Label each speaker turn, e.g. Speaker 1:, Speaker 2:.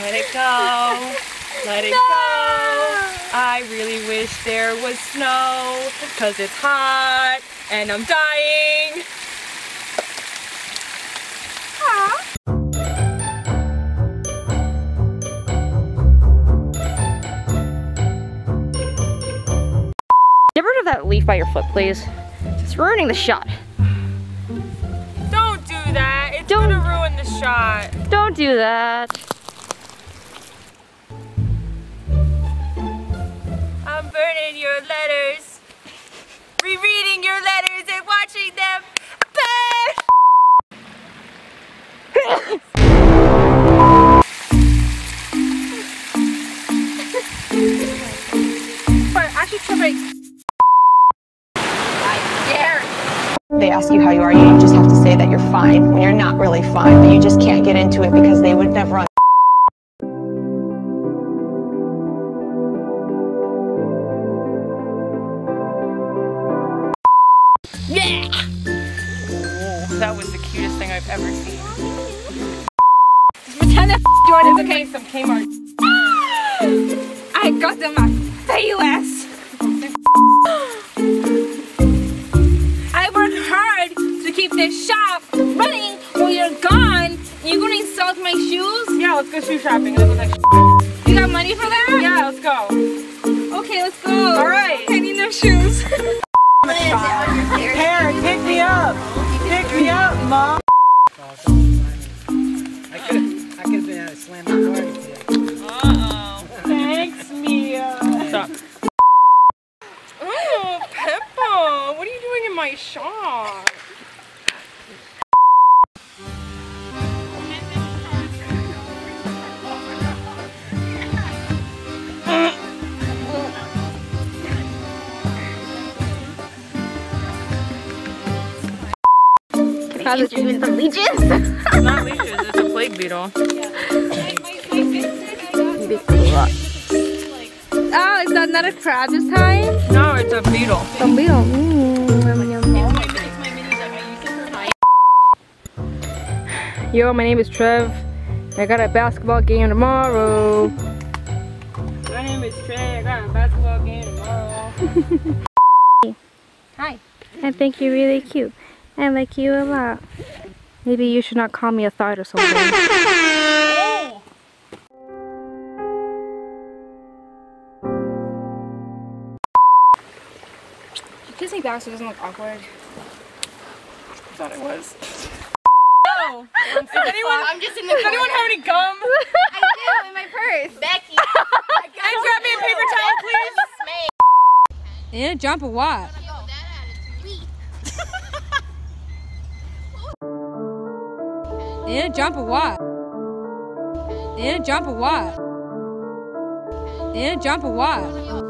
Speaker 1: Let it go. Let it no. go. I really wish there was snow because it's hot and I'm dying. Get rid of that leaf by your foot, please. It's ruining the shot. Don't do that. It's Don't. gonna ruin the shot. Don't do that. your letters, rereading your letters and watching them burn. They ask you how you are, you just have to say that you're fine when you're not really fine, but you just can't get into it because they would never That was the cutest thing I've ever seen. Pretend that Jordan is okay, some Kmart. I got them my face. I work hard to keep this shop running while you're gone. You're gonna insult my shoes? Yeah, let's go shoe shopping. You got money for that? Mom. I could have been slam Thanks, Mia. Stop. Oh, Peppa, what are you doing in my shop? college you used some leeches? not leeches, it's a plague beetle. Oh, is that not a crab this time? No, it's a beetle. a beetle. Mm. Yo, my name is Trev. I got a basketball game tomorrow. My name is Trev. I got a basketball game tomorrow. Hi. I think you're really cute. I like you a lot. Maybe you should not call me a thought or something. kiss me back so it doesn't look awkward. I thought it was. no! Does anyone, I'm just in the Does anyone have any gum? I do, in my purse. Becky. Guys, grab me a paper towel, please. In a jump of what? In a jump a what? In a jump or what? They jump or what?